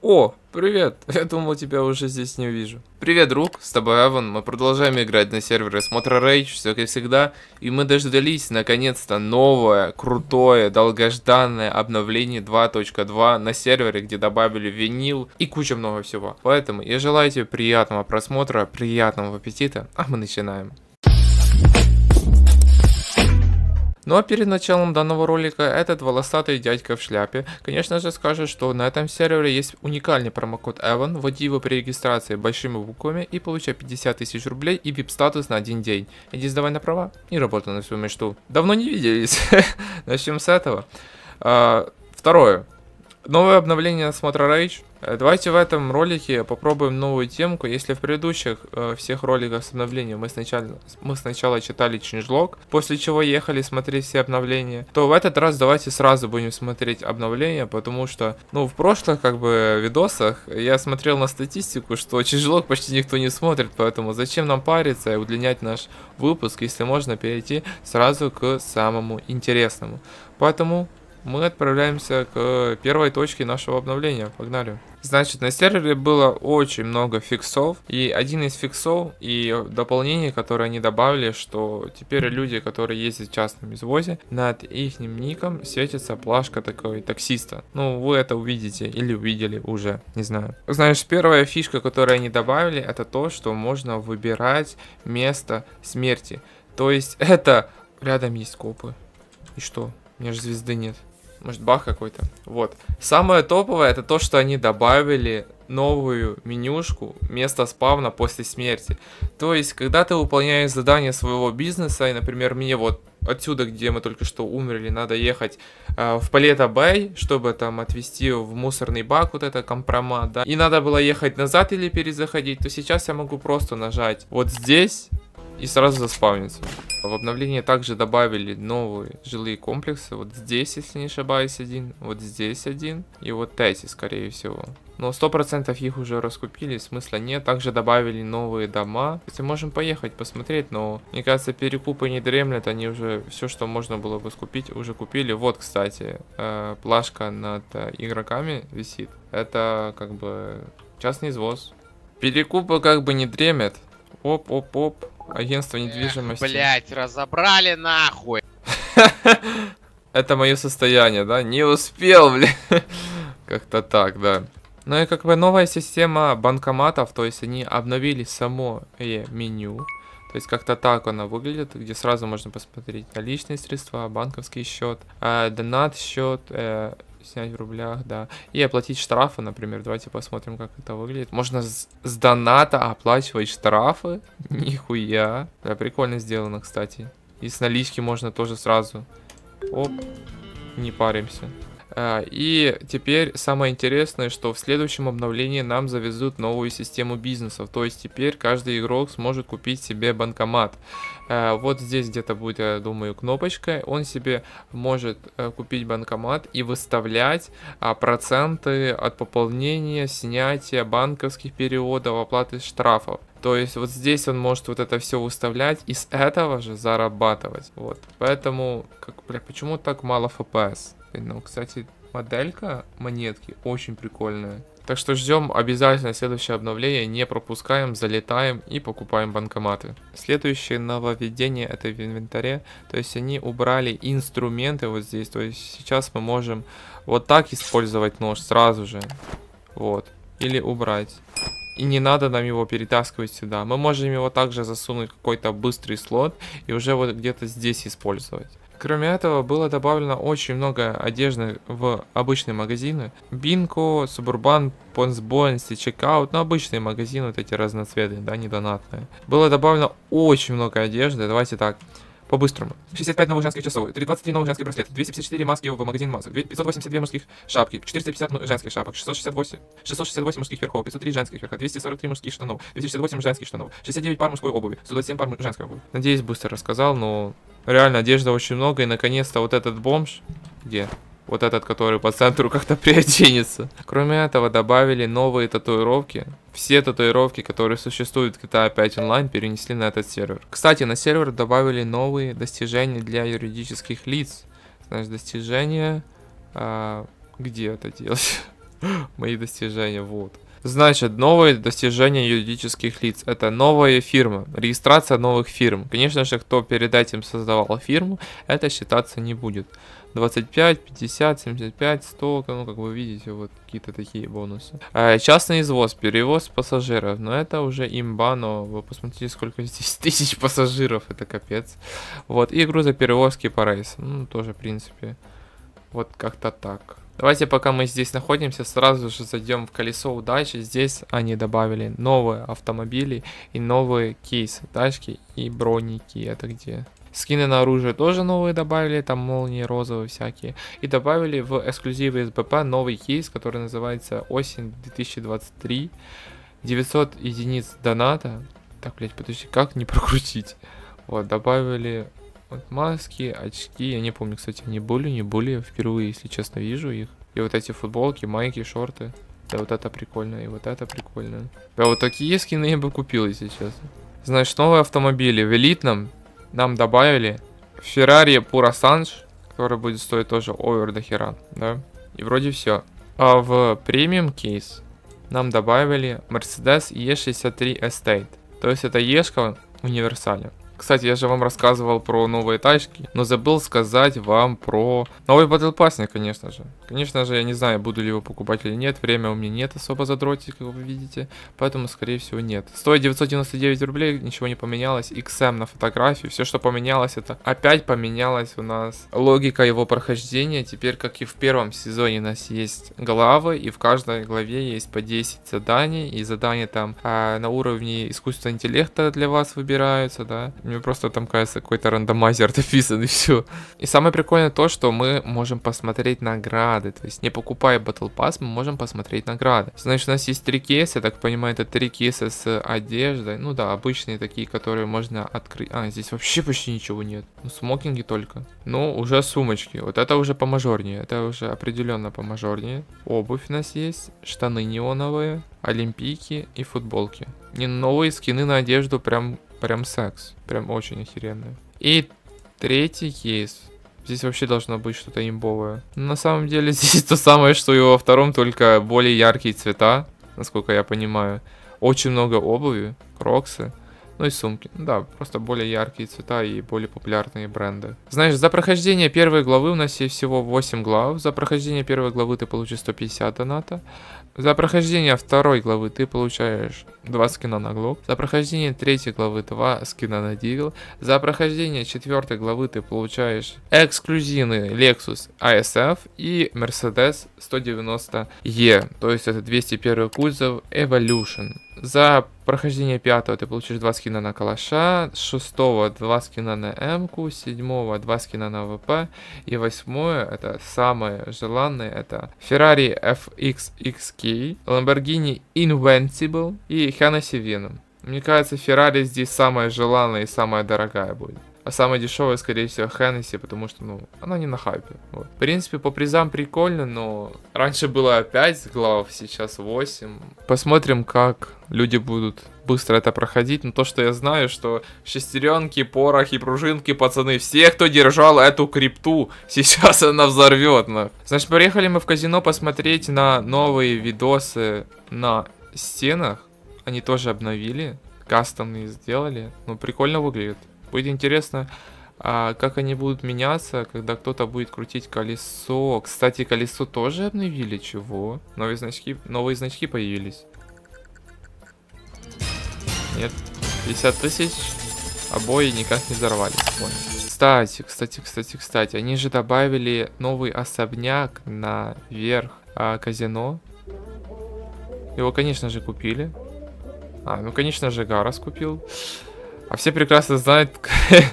О, привет! Я думал, тебя уже здесь не увижу. Привет, друг, с тобой Аван. Мы продолжаем играть на сервере Смотра Rage, все как всегда. И мы дождались, наконец-то, новое, крутое, долгожданное обновление 2.2 на сервере, где добавили винил и куча много всего. Поэтому я желаю тебе приятного просмотра, приятного аппетита, а мы начинаем. Ну а перед началом данного ролика этот волосатый дядька в шляпе, конечно же скажет, что на этом сервере есть уникальный промокод EVAN, вводи его при регистрации большими буквами и получай 50 тысяч рублей и VIP статус на один день. Иди сдавай на права и работай на свою мечту. Давно не виделись. Начнем с этого. А, второе. Новое обновление Смотра Rage. Э, давайте в этом ролике попробуем новую темку. Если в предыдущих э, всех роликах с обновлением мы сначала, мы сначала читали changelog, после чего ехали смотреть все обновления, то в этот раз давайте сразу будем смотреть обновления, потому что, ну, в прошлых, как бы, видосах я смотрел на статистику, что changelog почти никто не смотрит, поэтому зачем нам париться и удлинять наш выпуск, если можно перейти сразу к самому интересному. Поэтому мы отправляемся к первой точке нашего обновления. Погнали. Значит, на сервере было очень много фиксов, и один из фиксов и дополнений, которые они добавили, что теперь люди, которые ездят в частном извозе, над их ником светится плашка такой таксиста. Ну, вы это увидите или увидели уже, не знаю. Знаешь, первая фишка, которую они добавили, это то, что можно выбирать место смерти. То есть это рядом есть копы. И что? У меня же звезды нет. Может, бах какой-то. Вот. Самое топовое это то, что они добавили новую менюшку место спавна после смерти. То есть, когда ты выполняешь задание своего бизнеса, и, например, мне вот отсюда, где мы только что умерли, надо ехать э, в Палета Бэй, чтобы там отвезти в мусорный бак вот это компромат, да, и надо было ехать назад или перезаходить, то сейчас я могу просто нажать вот здесь, и сразу заспавнится. В обновлении также добавили новые жилые комплексы. Вот здесь, если не ошибаюсь, один. Вот здесь один. И вот эти, скорее всего. Но сто процентов их уже раскупили, смысла нет. Также добавили новые дома. Кстати, можем поехать посмотреть, но мне кажется, перекупы не дремлят. Они уже все, что можно было бы скупить, уже купили. Вот, кстати, э, плашка над э, игроками висит. Это как бы частный извоз. Перекупы как бы не дремят. Оп-оп-оп. Агентство недвижимости. Блять, разобрали нахуй. Это мое состояние, да? Не успел, блин. Как-то так, да. Ну и как бы новая система банкоматов, то есть они обновили само меню. То есть как-то так она выглядит, где сразу можно посмотреть наличные средства, банковский счет, э, донат счет, э, снять в рублях, да. И оплатить штрафы, например. Давайте посмотрим, как это выглядит. Можно с, с доната оплачивать штрафы. Нихуя. Да, прикольно сделано, кстати. И с налички можно тоже сразу. Оп. Не паримся. А, и теперь самое интересное, что в следующем обновлении нам завезут новую систему бизнесов. То есть теперь каждый игрок сможет купить себе банкомат. А, вот здесь где-то будет, я думаю, кнопочка. Он себе может э, купить банкомат и выставлять а, проценты от пополнения, снятия банковских переводов, оплаты штрафов. То есть вот здесь он может вот это все выставлять и с этого же зарабатывать. Вот. Поэтому, как, бля, почему так мало FPS? Ну, кстати, моделька монетки очень прикольная. Так что ждем обязательно следующее обновление, не пропускаем, залетаем и покупаем банкоматы. Следующее нововведение это в инвентаре, то есть они убрали инструменты вот здесь, то есть сейчас мы можем вот так использовать нож сразу же, вот, или убрать. И не надо нам его перетаскивать сюда. Мы можем его также засунуть в какой-то быстрый слот и уже вот где-то здесь использовать. Кроме этого, было добавлено очень много одежды в обычные магазины. Бинко, Субурбан, Понсбоинс и Чекаут, ну обычные магазины, вот эти разноцветные, да, не донатные. Было добавлено очень много одежды, давайте так. По-быстрому. 65 новых женских часов, 23 новых женских браслетов, 254 маски в магазин масок, 582 мужских шапки, 450 женских шапок, 668, 668 мужских верхов, 503 женских верха, 243 мужских штанов, 268 женских штанов, 69 пар мужской обуви, 127 пар женской обуви. Надеюсь, быстро рассказал, но реально одежды очень много, и наконец-то вот этот бомж, где? Вот этот, который по центру как-то приоденется. Кроме этого, добавили новые татуировки. Все татуировки, которые существуют в GTA 5 онлайн, перенесли на этот сервер. Кстати, на сервер добавили новые достижения для юридических лиц. Значит, достижения... А, где это делать? Мои достижения, вот. Значит, новые достижения юридических лиц. Это новая фирма, регистрация новых фирм. Конечно же, кто перед этим создавал фирму, это считаться не будет. 25, 50, 75, 100, ну, как вы видите, вот какие-то такие бонусы. А, частный извоз, перевоз пассажиров, но это уже имба, но вы посмотрите, сколько здесь тысяч пассажиров, это капец. Вот, и грузоперевозки по рейсам, ну, тоже, в принципе, вот как-то так. Давайте, пока мы здесь находимся, сразу же зайдем в колесо удачи. Здесь они добавили новые автомобили и новые кейсы, тачки и броники. Это где? Скины на оружие тоже новые добавили, там молнии розовые всякие. И добавили в эксклюзивы СБП новый кейс, который называется Осень 2023. 900 единиц доната. Так, блять, подожди, как не прокрутить? Вот, добавили вот маски, очки. Я не помню, кстати, они были, не были. Впервые, если честно, вижу их. И вот эти футболки, майки, шорты. Да вот это прикольно, и вот это прикольно. Да вот такие скины я бы купил, если честно. Знаешь, новые автомобили в элитном нам добавили Ferrari Puro который будет стоить тоже овер до хера, да. И вроде все. А в премиум кейс нам добавили Mercedes E63 Estate. То есть это Ешка универсале. Кстати, я же вам рассказывал про новые тачки, но забыл сказать вам про новый Pass, конечно же. Конечно же, я не знаю, буду ли его покупать или нет. Время у меня нет особо задротить, как вы видите. Поэтому, скорее всего, нет. Стоит 999 рублей, ничего не поменялось. XM на фотографии. Все, что поменялось, это опять поменялась у нас логика его прохождения. Теперь, как и в первом сезоне, у нас есть главы. И в каждой главе есть по 10 заданий. И задания там а, на уровне искусственного интеллекта для вас выбираются, да. Мне просто там кажется какой-то рандомайзер написан и все. И самое прикольное то, что мы можем посмотреть награды. То есть не покупая Battle Pass, мы можем посмотреть награды. Значит, у нас есть три кейса, я так понимаю, это три кейса с одеждой. Ну да, обычные такие, которые можно открыть. А, здесь вообще почти ничего нет. Ну, смокинги только. Ну, уже сумочки. Вот это уже помажорнее. Это уже определенно помажорнее. Обувь у нас есть. Штаны неоновые. Олимпийки и футболки. Не новые скины на одежду прям Прям секс. Прям очень охеренный. И третий кейс. Здесь вообще должно быть что-то имбовое. На самом деле здесь то самое, что и во втором, только более яркие цвета, насколько я понимаю. Очень много обуви, кроксы. Ну и сумки. Да, просто более яркие цвета и более популярные бренды. Знаешь, за прохождение первой главы у нас есть всего 8 глав. За прохождение первой главы ты получишь 150 доната. За прохождение второй главы ты получаешь 2 скина на глоб. За прохождение третьей главы 2 скина на дигл. За прохождение четвертой главы ты получаешь эксклюзивный Lexus ASF и Mercedes 190E. То есть это 201 кузов Evolution. За прохождение пятого ты получишь 2 скина на калаша, шестого 2 скина на М-ку, седьмого 2 скина на ВП, и восьмое, это самое желанное, это Ferrari FXXK, Lamborghini Invincible и Hennessy Venom. Мне кажется, Ferrari здесь самая желанная и самая дорогая будет. А самая дешевая, скорее всего, Хеннесси, потому что, ну, она не на хайпе. Вот. В принципе, по призам прикольно, но раньше было 5 глав, сейчас 8. Посмотрим, как люди будут быстро это проходить. Но то, что я знаю, что шестеренки, порохи, пружинки, пацаны, все, кто держал эту крипту, сейчас она взорвет. На. Значит, приехали мы в казино посмотреть на новые видосы на стенах. Они тоже обновили, кастомные сделали. Ну, прикольно выглядит. Будет интересно, а, как они будут меняться, когда кто-то будет крутить колесо. Кстати, колесо тоже обновили, чего? Новые значки, новые значки появились. Нет, 50 тысяч, обои никак не взорвались, понял. Кстати, кстати, кстати, кстати, они же добавили новый особняк наверх а, казино. Его, конечно же, купили. А, ну, конечно же, Гарас купил. А все прекрасно знают,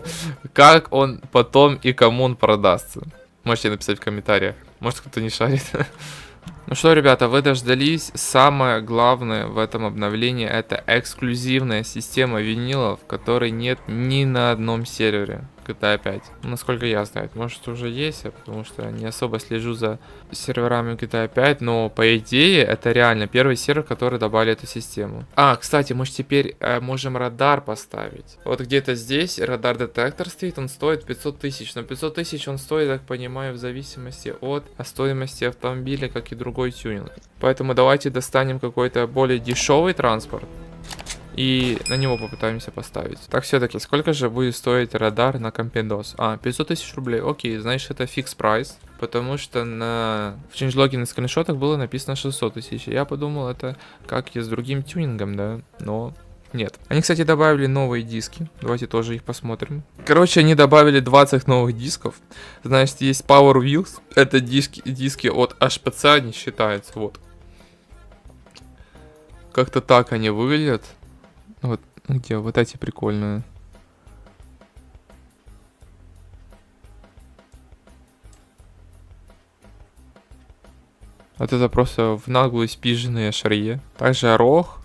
как он потом и кому он продастся. Можете написать в комментариях. Может кто-то не шарит. Ну что, ребята, вы дождались. Самое главное в этом обновлении это эксклюзивная система винилов, которой нет ни на одном сервере. GTA 5. Насколько я знаю, может уже есть, потому что не особо слежу за серверами GTA 5, но по идее это реально первый сервер, который добавили эту систему. А, кстати, мы же теперь э, можем радар поставить. Вот где-то здесь радар-детектор стоит, он стоит 500 тысяч, но 500 тысяч он стоит, так понимаю, в зависимости от стоимости автомобиля, как и другой тюнинг. Поэтому давайте достанем какой-то более дешевый транспорт. И на него попытаемся поставить. Так, все-таки, сколько же будет стоить радар на Компендос? А, 500 тысяч рублей. Окей, знаешь, это fix price. Потому что на... в changelog е на скриншотах было написано 600 тысяч. Я подумал, это как и с другим тюнингом, да? Но нет. Они, кстати, добавили новые диски. Давайте тоже их посмотрим. Короче, они добавили 20 новых дисков. Значит, есть Power Wheels. Это диски, диски от HPC, они считаются. Вот. Как-то так они выглядят. Вот где вот эти прикольные. Вот это просто в наглую спиженные шарье. Также Рог,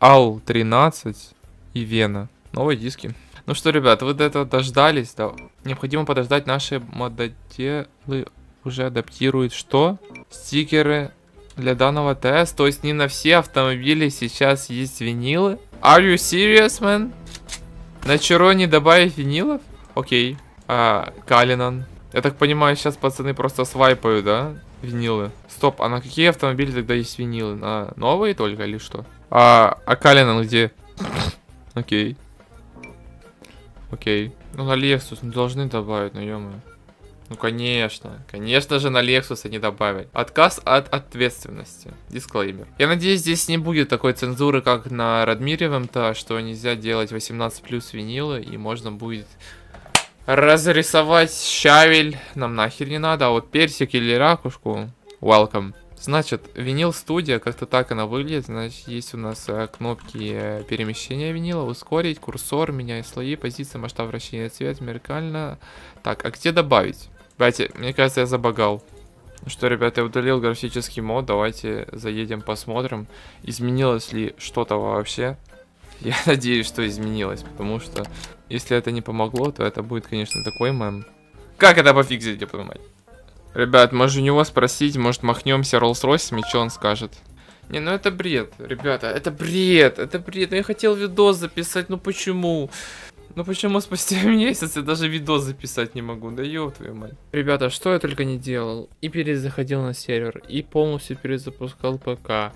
Ал 13 и Вена. Новые диски. Ну что, ребят, вы до этого дождались, да? Необходимо подождать, наши мододелы уже адаптируют что? Стикеры для данного ТС. То есть не на все автомобили сейчас есть винилы. Are you serious, man? На Чироне добавить винилов? Окей. А, Калинан. Я так понимаю, сейчас пацаны просто свайпают, да? Винилы. Стоп, а на какие автомобили тогда есть винилы? На новые только или что? А, а Калинан где? Окей. Окей. Ну на Lexus не должны добавить, ну ё -моё. Ну, конечно. Конечно же, на Lexus они добавят. Отказ от ответственности. Дисклеймер. Я надеюсь, здесь не будет такой цензуры, как на Радмире в МТА, что нельзя делать 18 плюс винилы, и можно будет разрисовать щавель. Нам нахер не надо, а вот персик или ракушку. Welcome. Значит, винил студия, как-то так она выглядит. Значит, есть у нас э, кнопки э, перемещения винила, ускорить, курсор, менять слои, позиция, масштаб вращения, цвет, меркально. Так, а где добавить? Давайте, мне кажется, я забагал. Что, ребята, я удалил графический мод. Давайте заедем, посмотрим, изменилось ли что-то вообще. Я надеюсь, что изменилось, потому что если это не помогло, то это будет, конечно, такой мем. Как это пофиксить, я понимаю? Ребят, может у него спросить, может махнемся Роллс-Ройсами, что он скажет. Не, ну это бред, ребята, это бред, это бред. Ну я хотел видос записать, ну почему? Ну почему спустя месяц я даже видос записать не могу? Да ёб твою мать. Ребята, что я только не делал. И перезаходил на сервер, и полностью перезапускал ПК.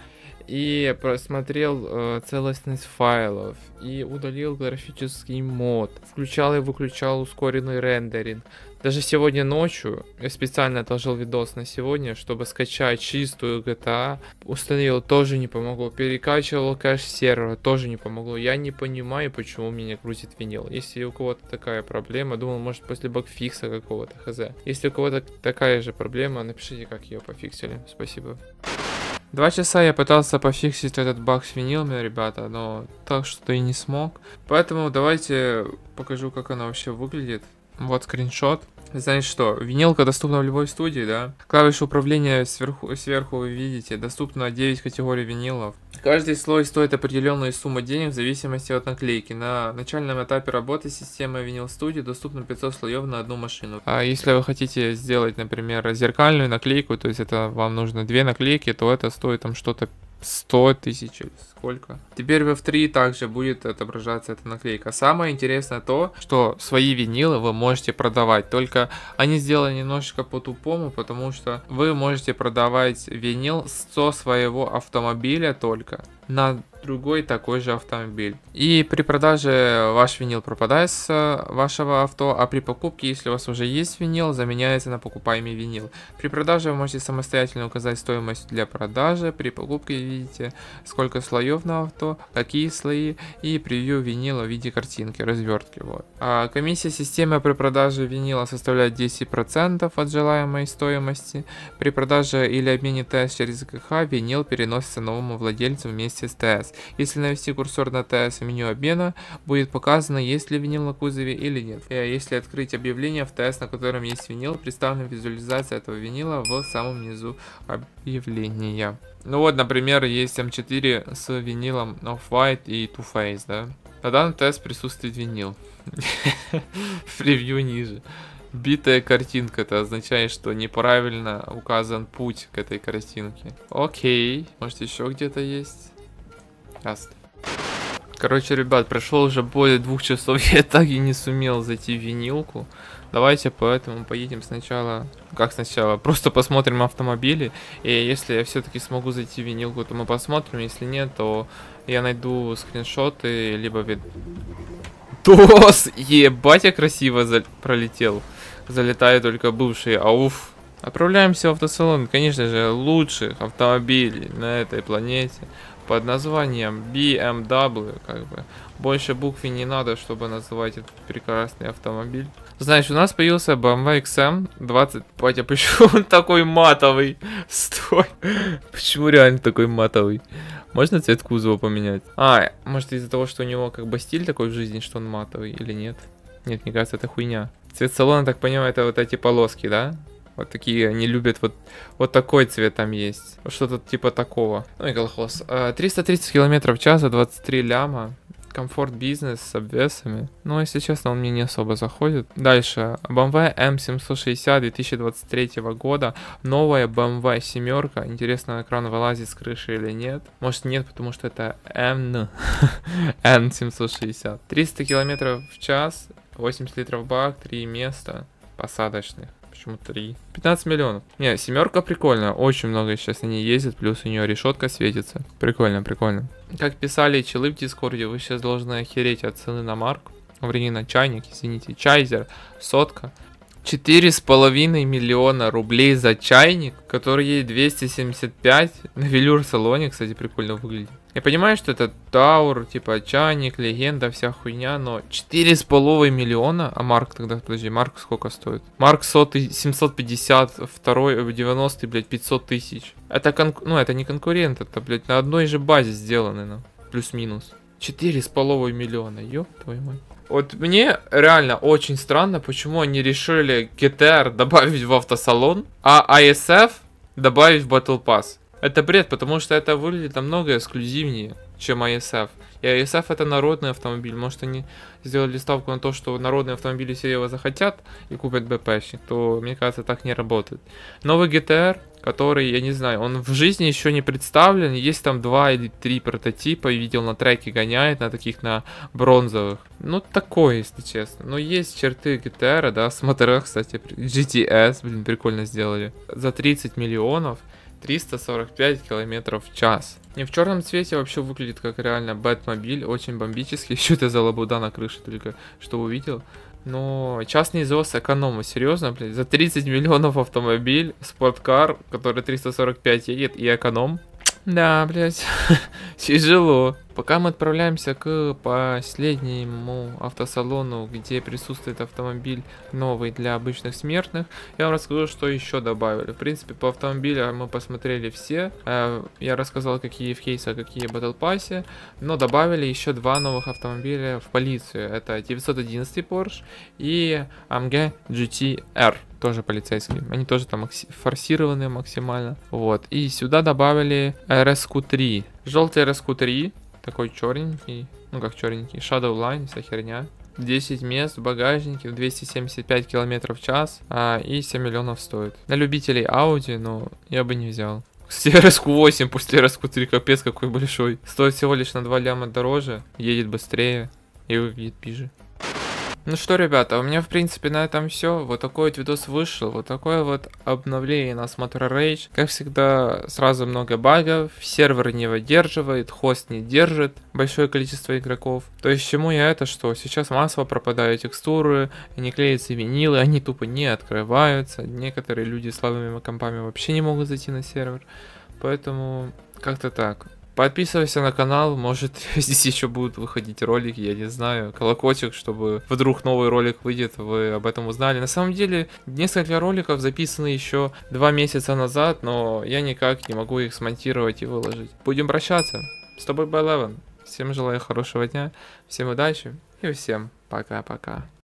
И просмотрел э, целостность файлов. И удалил графический мод. Включал и выключал ускоренный рендеринг. Даже сегодня ночью я специально отложил видос на сегодня, чтобы скачать чистую GTA. Установил, тоже не помогло. Перекачивал кэш сервера, тоже не помогло. Я не понимаю, почему меня крутит винил. Если у кого-то такая проблема, думал, может после багфикса какого-то, хз. Если у кого-то такая же проблема, напишите, как ее пофиксили. Спасибо. Два часа я пытался пофиксить этот баг с винилами, ребята, но так что-то и не смог. Поэтому давайте покажу, как она вообще выглядит. Вот скриншот. Знаете что, винилка доступна в любой студии, да? Клавиши управления сверху, сверху вы видите, доступно 9 категорий винилов. Каждый слой стоит определенную сумму денег в зависимости от наклейки. На начальном этапе работы системы винил студии доступно 500 слоев на одну машину. А если вы хотите сделать, например, зеркальную наклейку, то есть это вам нужно две наклейки, то это стоит там что-то 100 тысяч сколько. Теперь в F3 также будет отображаться эта наклейка. Самое интересное то, что свои винилы вы можете продавать. Только они сделаны немножечко по-тупому, потому что вы можете продавать винил со своего автомобиля только на другой такой же автомобиль. И при продаже ваш винил пропадает с э, вашего авто, а при покупке, если у вас уже есть винил, заменяется на покупаемый винил. При продаже вы можете самостоятельно указать стоимость для продажи. При покупке видите, сколько слоев на авто, какие слои и превью винила в виде картинки, развертки. Вот. А комиссия системы при продаже винила составляет 10% от желаемой стоимости. При продаже или обмене ТС через ГКХ винил переносится новому владельцу вместе с ТС. Если навести курсор на ТС в меню обмена, будет показано, есть ли винил на кузове или нет. И если открыть объявление в ТС, на котором есть винил, представлена визуализация этого винила в самом низу объявления. Ну вот, например, есть М4 с винилом Off-White и Two Face, да. На данном тест присутствует винил. В превью ниже. Битая картинка, это означает, что неправильно указан путь к этой картинке. Окей, может еще где-то есть? Ясно. Короче, ребят, прошло уже более двух часов, я так и не сумел зайти в винилку. Давайте поэтому поедем сначала, как сначала, просто посмотрим автомобили. И если я все-таки смогу зайти в винилку, то мы посмотрим. Если нет, то я найду скриншоты, либо вид... Тос! Ебать, я красиво за... пролетел. Залетаю только бывшие, ауф. Отправляемся в автосалон, конечно же, лучших автомобилей на этой планете под названием BMW, как бы. Больше букв не надо, чтобы называть этот прекрасный автомобиль. Знаешь, у нас появился BMW XM 20... Батя, почему он такой матовый? Стой. Почему реально такой матовый? Можно цвет кузова поменять? А, может из-за того, что у него как бы стиль такой в жизни, что он матовый или нет? Нет, мне кажется, это хуйня. Цвет салона, так понимаю, это вот эти полоски, да? Вот такие они любят, вот, вот такой цвет там есть. Что-то типа такого. Ну и колхоз. 330 километров в час, 23 ляма. Комфорт бизнес с обвесами. Ну, если честно, он мне не особо заходит. Дальше. BMW M760 2023 года. Новая BMW семерка. Интересно, экран вылазит с крыши или нет. Может нет, потому что это M N760. 300 километров в час. 80 литров бак, 3 места посадочных. Почему 3? 15 миллионов. Не, семерка прикольная. Очень много сейчас на ней ездит. Плюс у нее решетка светится. Прикольно, прикольно. Как писали челы в Дискорде, вы сейчас должны охереть от цены на марк. Вернее, на чайник, извините. Чайзер, сотка. Четыре с половиной миллиона рублей за чайник, который ей 275. На велюр салоне, кстати, прикольно выглядит. Я понимаю, что это Таур, типа чайник, легенда, вся хуйня, но четыре с половиной миллиона, а Марк тогда, подожди, Марк сколько стоит? Марк сотый, 750, второй, 90, блядь, 500 тысяч. Это, кон... ну, это не конкурент, это, блядь, на одной же базе сделаны, ну, плюс-минус. Четыре с половиной миллиона, ёб твою мать. Вот мне реально очень странно, почему они решили GTR добавить в автосалон, а ISF добавить в Battle Pass. Это бред, потому что это выглядит намного эксклюзивнее, чем ISF. И ISF это народный автомобиль. Может они сделали ставку на то, что народные автомобили все его захотят и купят БПшник, то мне кажется так не работает. Новый GTR, который, я не знаю, он в жизни еще не представлен. Есть там два или три прототипа, видел на треке гоняет, на таких на бронзовых. Ну такое, если честно. Но есть черты GTR, да, с моторах, кстати, GTS, блин, прикольно сделали. За 30 миллионов. 345 километров в час. Не в черном цвете вообще выглядит как реально Бэтмобиль, очень бомбический. Еще это за лабуда на крыше только что увидел. Но частный ЗОС эконома, серьезно, блядь, за 30 миллионов автомобиль, спорткар, который 345 едет и эконом. Да, блядь, тяжело. Пока мы отправляемся к последнему автосалону, где присутствует автомобиль новый для обычных смертных, я вам расскажу, что еще добавили. В принципе, по автомобилям мы посмотрели все. Э, я рассказал, какие в кейсах, какие в Battle но добавили еще два новых автомобиля в полицию. Это 911 Porsche и AMG GT R тоже полицейские. Они тоже там форсированные максимально. Вот. И сюда добавили RSQ3. Желтый RSQ3 такой черненький, ну как черненький, Shadowline, вся херня. 10 мест в багажнике, 275 км в час а, и 7 миллионов стоит. На любителей Audi, но я бы не взял. Кстати, RSQ8 после RSQ3 капец какой большой. Стоит всего лишь на 2 ляма дороже, едет быстрее и выглядит пиже. Ну что, ребята, у меня в принципе на этом все. Вот такой вот видос вышел. Вот такое вот обновление на Motor Rage. Как всегда, сразу много багов. Сервер не выдерживает, хост не держит большое количество игроков. То есть чему я это, что сейчас массово пропадают текстуры, не клеятся винилы, они тупо не открываются. Некоторые люди с слабыми компами вообще не могут зайти на сервер. Поэтому как-то так. Подписывайся на канал, может здесь еще будут выходить ролики, я не знаю, колокольчик, чтобы вдруг новый ролик выйдет, вы об этом узнали. На самом деле, несколько роликов записаны еще два месяца назад, но я никак не могу их смонтировать и выложить. Будем прощаться. С тобой был Элевен. Всем желаю хорошего дня, всем удачи и всем пока-пока.